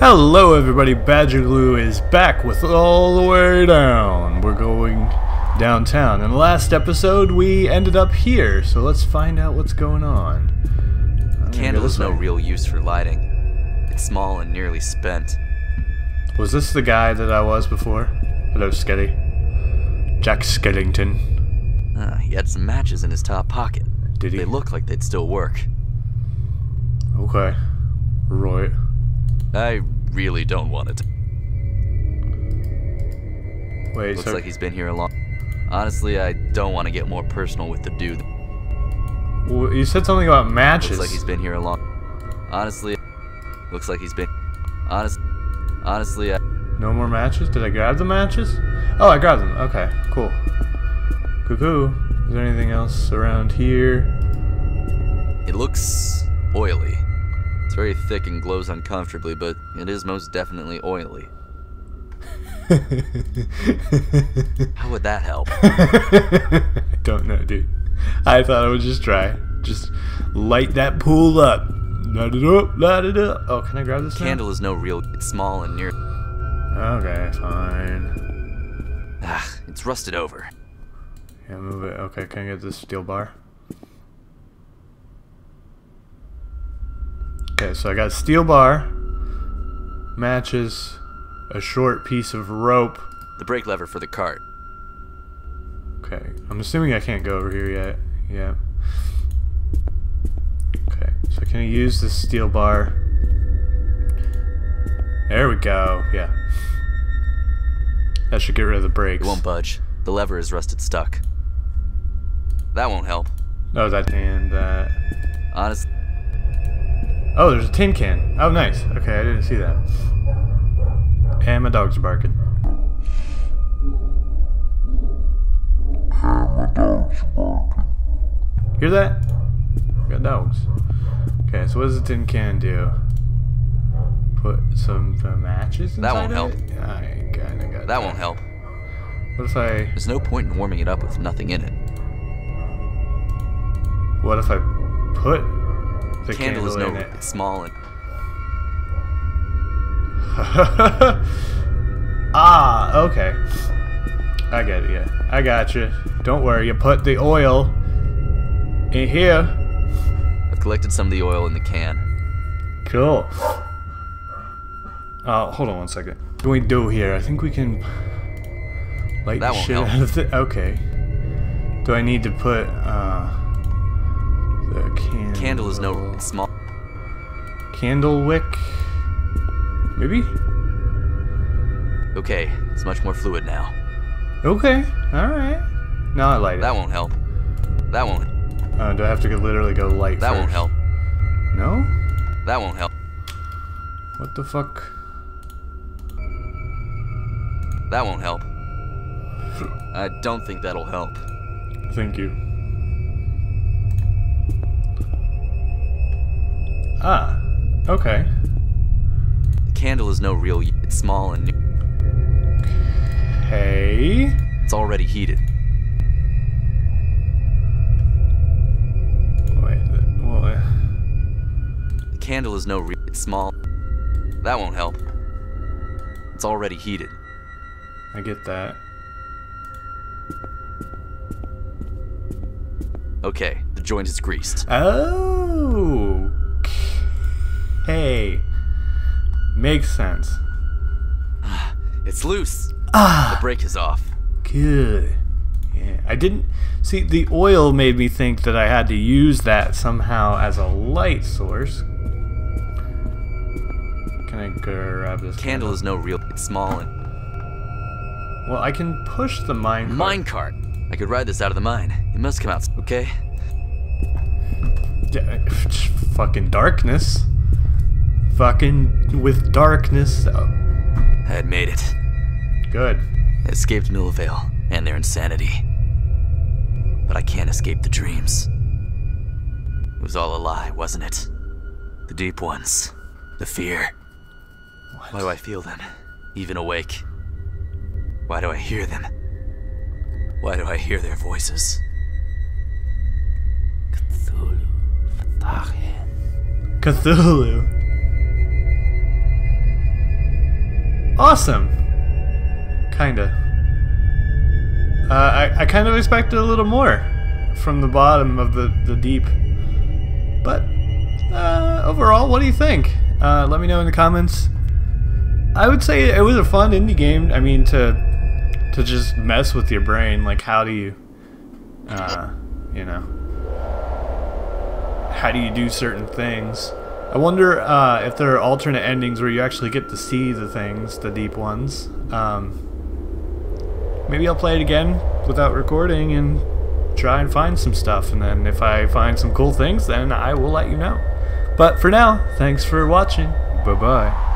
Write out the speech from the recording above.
Hello everybody, Badger Glue is back with All the Way Down. We're going downtown. In the last episode, we ended up here, so let's find out what's going on. I'm Candle this no real use for lighting. It's small and nearly spent. Was this the guy that I was before? Hello, Skelly. Jack Skellington. Ah, he had some matches in his top pocket. Did he? They look like they'd still work. Okay. Right. I really don't want it. Wait, Looks so like he's been here a long. Honestly, I don't want to get more personal with the dude. well, you said something about matches. Looks like he's been here a long. Honestly, looks like he's been. Honest. Honestly, I. No more matches? Did I grab the matches? Oh, I grabbed them. Okay, cool. Cuckoo. Is there anything else around here? It looks oily. It's very thick and glows uncomfortably, but it is most definitely oily. How would that help? I don't know, dude. I thought I would just try. Just light that pool up. Light it up, light it up. Oh, can I grab this now? Candle is no real. It's small and near. Okay, fine. Ah, it's rusted over. Yeah, move it. Okay, can I get this steel bar? Okay, so I got steel bar, matches, a short piece of rope. The brake lever for the cart. Okay, I'm assuming I can't go over here yet. Yeah. Okay, so I can I use this steel bar? There we go. Yeah. That should get rid of the brakes. It won't budge. The lever is rusted stuck. That won't help. No, that and that. Honest. Oh, there's a tin can. Oh, nice. Okay, I didn't see that. And my dogs are barking. Hear that? Got dogs. Okay, so what does the tin can do? Put some uh, matches inside That won't of help. it? I kinda got That won't help. What if I... There's no point in warming it up with nothing in it. What if I put the Candle is no. in it? It's small and. ah, okay. I get it, yeah. I got you. Don't worry, you put the oil in here. I've collected some of the oil in the can. Cool. Oh, hold on one second. What do we do here? I think we can light That the shit help. out of it. Okay. Do I need to put uh the candle? Candle is no. Small. candle wick? Maybe. Okay, it's much more fluid now. Okay. All right. Now I light it. That won't help. That won't. Uh, do I have to literally go light That won't help. No? That won't help. What the fuck? That won't help. I don't think that'll help. Thank you. Ah. Okay. The candle is no real. It's small and. Hey. It's already heated. Wait. uh, The candle is no real. It's small. That won't help. It's already heated. I get that. Okay, the joint is greased. Oh. Hey. Makes sense. It's loose. Ah. The brake is off. Good. Yeah, I didn't see the oil made me think that I had to use that somehow as a light source. Can I grab this Candle is no real. It's small and. Well, I can push the mine. Mine cart. I could ride this out of the mine. It must come out. Okay. Yeah, fucking darkness. Fucking with darkness. Oh, I had made it. good. I escaped Millvale and their insanity. But I can't escape the dreams. It was all a lie, wasn't it? The deep ones. The fear. Why do I feel them? Even awake. Why do I hear them? Why do I hear their voices? Cthulhu. Cthulhu. Awesome. Kinda. Uh, I, I kind of expected a little more from the bottom of the, the deep. But uh, overall, what do you think? Uh, let me know in the comments. I would say it was a fun indie game. I mean, to to just mess with your brain. Like, how do you, uh, you know, how do you do certain things? I wonder uh, if there are alternate endings where you actually get to see the things, the deep ones. Um, maybe I'll play it again without recording and try and find some stuff. And then if I find some cool things, then I will let you know. But for now, thanks for watching. Bye bye.